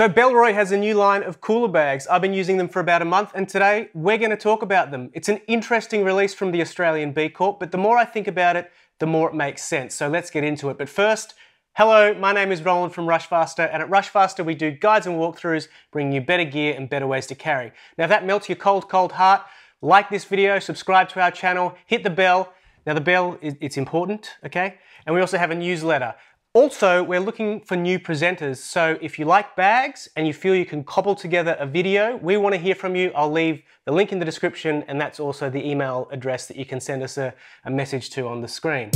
So Bellroy has a new line of cooler bags. I've been using them for about a month and today we're going to talk about them. It's an interesting release from the Australian B Corp, but the more I think about it, the more it makes sense. So let's get into it. But first, hello, my name is Roland from Rushfaster and at Rushfaster we do guides and walkthroughs bringing you better gear and better ways to carry. Now if that melts your cold, cold heart, like this video, subscribe to our channel, hit the bell. Now the bell, it's important, okay? And we also have a newsletter. Also, we're looking for new presenters. So if you like bags and you feel you can cobble together a video, we want to hear from you. I'll leave the link in the description and that's also the email address that you can send us a, a message to on the screen.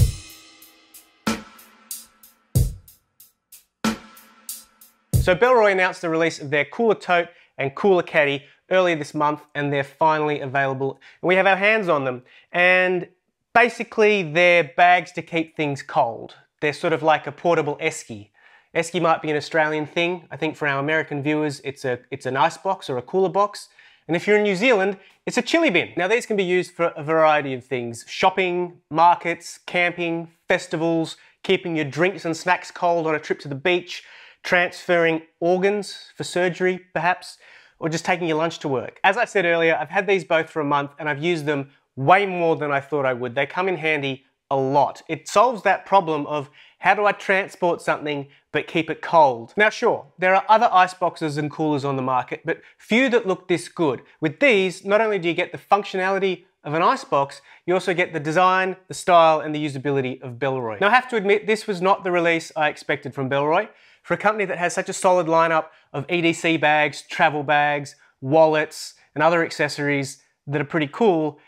So Bellroy announced the release of their Cooler Tote and Cooler Caddy earlier this month and they're finally available. And we have our hands on them. And basically they're bags to keep things cold. They're sort of like a portable esky. Esky might be an Australian thing. I think for our American viewers, it's, a, it's an ice box or a cooler box. And if you're in New Zealand, it's a chili bin. Now these can be used for a variety of things. Shopping, markets, camping, festivals, keeping your drinks and snacks cold on a trip to the beach, transferring organs for surgery perhaps, or just taking your lunch to work. As I said earlier, I've had these both for a month and I've used them way more than I thought I would. They come in handy a lot. It solves that problem of how do I transport something but keep it cold? Now sure, there are other ice boxes and coolers on the market, but few that look this good. With these, not only do you get the functionality of an icebox, you also get the design, the style, and the usability of Bellroy. Now I have to admit, this was not the release I expected from Bellroy. For a company that has such a solid lineup of EDC bags, travel bags, wallets, and other accessories that are pretty cool,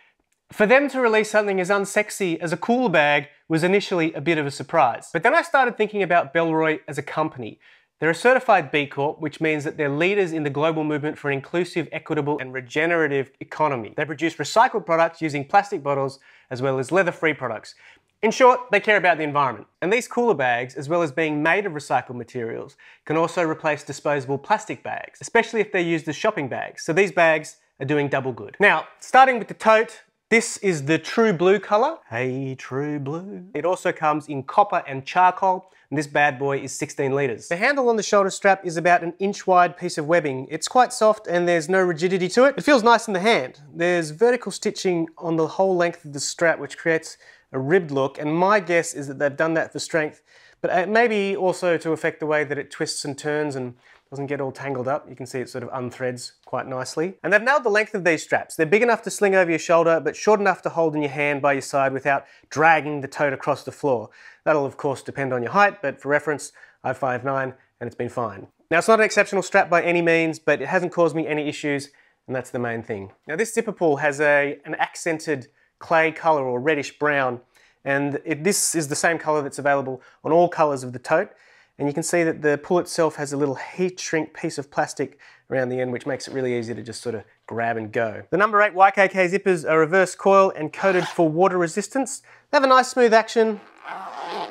for them to release something as unsexy as a cool bag was initially a bit of a surprise. But then I started thinking about Bellroy as a company. They're a certified B Corp, which means that they're leaders in the global movement for an inclusive, equitable, and regenerative economy. They produce recycled products using plastic bottles as well as leather-free products. In short, they care about the environment. And these cooler bags, as well as being made of recycled materials, can also replace disposable plastic bags, especially if they're used as shopping bags. So these bags are doing double good. Now, starting with the tote, this is the true blue color. Hey, true blue. It also comes in copper and charcoal, and this bad boy is 16 liters. The handle on the shoulder strap is about an inch wide piece of webbing. It's quite soft and there's no rigidity to it. It feels nice in the hand. There's vertical stitching on the whole length of the strap, which creates a ribbed look, and my guess is that they've done that for strength, but uh, maybe also to affect the way that it twists and turns and doesn't get all tangled up. You can see it sort of unthreads quite nicely. And they've nailed the length of these straps. They're big enough to sling over your shoulder, but short enough to hold in your hand by your side without dragging the tote across the floor. That'll of course depend on your height, but for reference, I'm 5'9", and it's been fine. Now it's not an exceptional strap by any means, but it hasn't caused me any issues, and that's the main thing. Now this zipper pull has a, an accented clay color or reddish brown, and it, this is the same color that's available on all colors of the tote. And you can see that the pull itself has a little heat shrink piece of plastic around the end, which makes it really easy to just sort of grab and go. The number eight YKK zippers are reverse coil and coated for water resistance. They have a nice smooth action.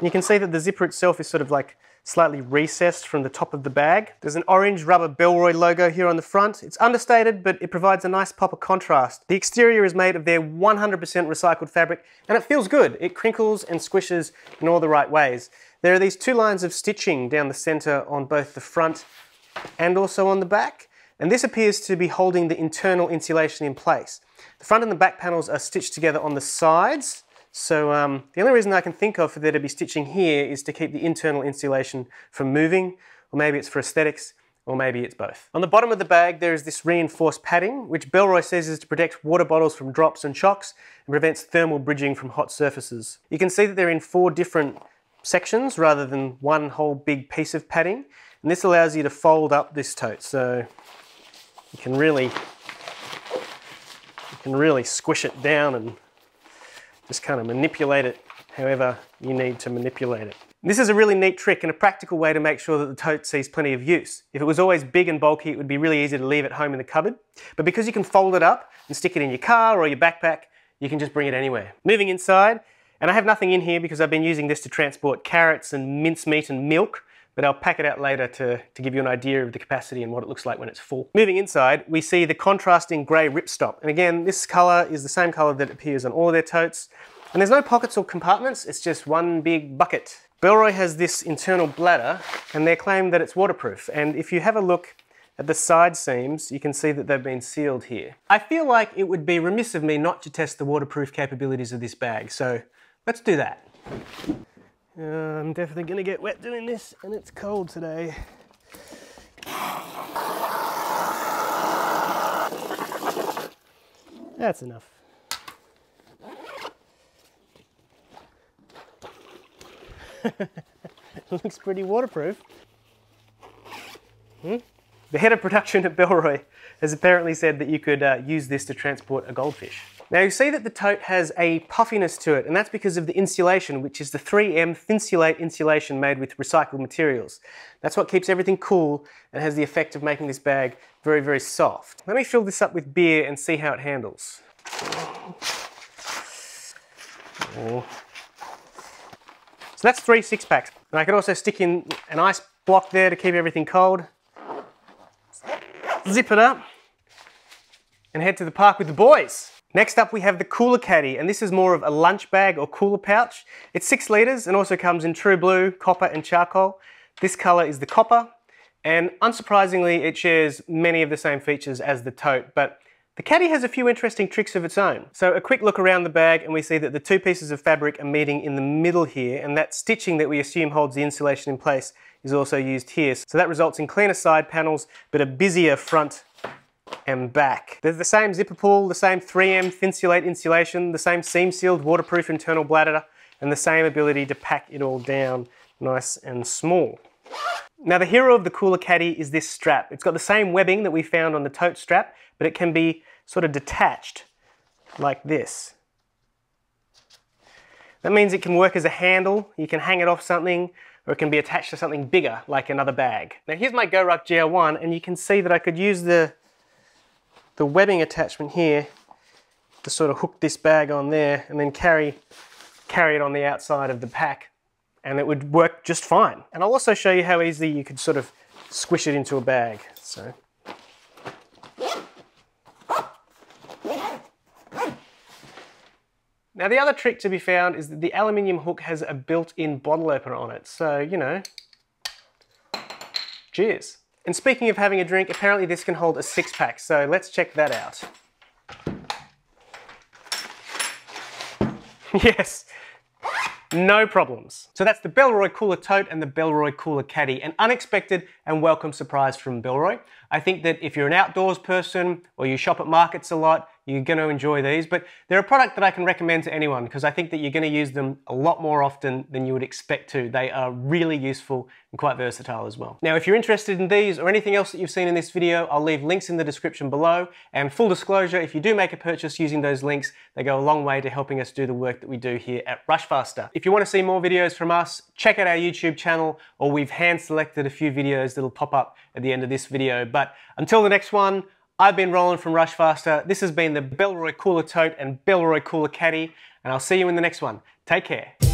You can see that the zipper itself is sort of like slightly recessed from the top of the bag. There's an orange rubber Bellroy logo here on the front. It's understated, but it provides a nice pop of contrast. The exterior is made of their 100% recycled fabric, and it feels good. It crinkles and squishes in all the right ways. There are these two lines of stitching down the center on both the front and also on the back. And this appears to be holding the internal insulation in place. The front and the back panels are stitched together on the sides. So um, the only reason I can think of for there to be stitching here is to keep the internal insulation from moving, or maybe it's for aesthetics, or maybe it's both. On the bottom of the bag, there is this reinforced padding, which Bellroy says is to protect water bottles from drops and shocks and prevents thermal bridging from hot surfaces. You can see that they're in four different sections rather than one whole big piece of padding. And this allows you to fold up this tote. So you can really, you can really squish it down and just kind of manipulate it however you need to manipulate it. This is a really neat trick and a practical way to make sure that the tote sees plenty of use. If it was always big and bulky, it would be really easy to leave at home in the cupboard. But because you can fold it up and stick it in your car or your backpack, you can just bring it anywhere. Moving inside, and I have nothing in here because I've been using this to transport carrots and mincemeat and milk, but I'll pack it out later to, to give you an idea of the capacity and what it looks like when it's full. Moving inside, we see the contrasting grey ripstop. And again, this colour is the same colour that appears on all of their totes. And there's no pockets or compartments, it's just one big bucket. Bellroy has this internal bladder and they claim that it's waterproof. And if you have a look at the side seams, you can see that they've been sealed here. I feel like it would be remiss of me not to test the waterproof capabilities of this bag, so let's do that. I'm definitely gonna get wet doing this, and it's cold today. That's enough. Looks pretty waterproof. Hmm? The head of production at Bellroy has apparently said that you could uh, use this to transport a goldfish. Now you see that the tote has a puffiness to it and that's because of the insulation which is the 3M Thinsulate insulation made with recycled materials. That's what keeps everything cool and has the effect of making this bag very very soft. Let me fill this up with beer and see how it handles. So that's three six packs. And I can also stick in an ice block there to keep everything cold. Zip it up and head to the park with the boys. Next up we have the Cooler Caddy, and this is more of a lunch bag or cooler pouch. It's six litres and also comes in true blue, copper and charcoal. This colour is the copper, and unsurprisingly it shares many of the same features as the tote, but the caddy has a few interesting tricks of its own. So a quick look around the bag and we see that the two pieces of fabric are meeting in the middle here and that stitching that we assume holds the insulation in place is also used here. So that results in cleaner side panels but a busier front and back. There's the same zipper pull, the same 3M Thinsulate insulation, the same seam sealed waterproof internal bladder, and the same ability to pack it all down nice and small. Now the hero of the Cooler Caddy is this strap. It's got the same webbing that we found on the tote strap, but it can be sort of detached like this. That means it can work as a handle, you can hang it off something, or it can be attached to something bigger, like another bag. Now here's my GoRuck GR1, and you can see that I could use the the webbing attachment here to sort of hook this bag on there and then carry, carry it on the outside of the pack and it would work just fine. And I'll also show you how easily you could sort of squish it into a bag. So. Now the other trick to be found is that the aluminium hook has a built-in bottle opener on it. So, you know, cheers. And speaking of having a drink, apparently this can hold a six pack, so let's check that out. yes, no problems. So that's the Bellroy Cooler Tote and the Bellroy Cooler Caddy, an unexpected and welcome surprise from Bellroy. I think that if you're an outdoors person or you shop at markets a lot, you're going to enjoy these. But they're a product that I can recommend to anyone because I think that you're going to use them a lot more often than you would expect to. They are really useful and quite versatile as well. Now, if you're interested in these or anything else that you've seen in this video, I'll leave links in the description below. And full disclosure, if you do make a purchase using those links, they go a long way to helping us do the work that we do here at Rushfaster. If you want to see more videos from us, check out our YouTube channel, or we've hand selected a few videos that'll pop up at the end of this video. But until the next one, I've been Roland from Rushfaster. This has been the Bellroy Cooler Tote and Bellroy Cooler Caddy, and I'll see you in the next one. Take care.